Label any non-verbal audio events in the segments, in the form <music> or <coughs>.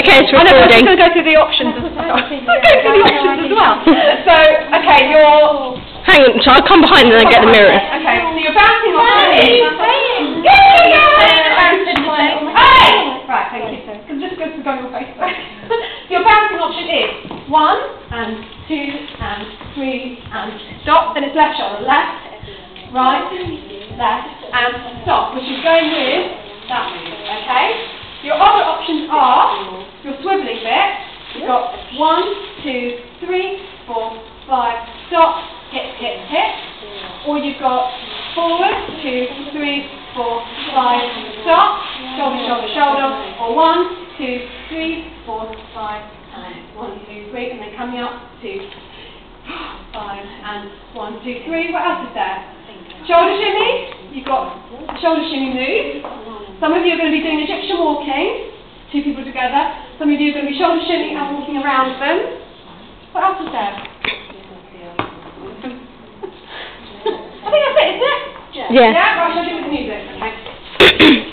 Okay, it's oh, recording. I know, I'm just going to go through the options as well. <laughs> I'm going through the options as well. So, okay, you're... Hang on, shall I come behind and I get the mirror? Okay, so you're bouncing off the Yeah, yeah, yeah. Hey! Right, thank you. So just good to go on your face. <laughs> your bouncing option is one and two and three and stop. Then it's left shoulder, left, right, left, and stop, which is going with that move, okay? Your other options are swiveling bit. You've got one, two, three, four, five, stop, hip, hip, hip. Or you've got forward, two, three, four, five, stop, shoulder, shoulder, shoulder. Or one, two, three, four, five, and one, two, three, and then coming up, two, five, and one, two, three. What else is there? Shoulder shimmy. You've got shoulder shimmy move. Some of you are going to be doing Egyptian walking, two people together. Some of you are going to be shoulder shimmy and walking around them. What else is there? <laughs> I think that's it, isn't it? Yeah. Yeah, right, shall I do with the music? Okay. <coughs> <coughs> <coughs>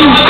Peace.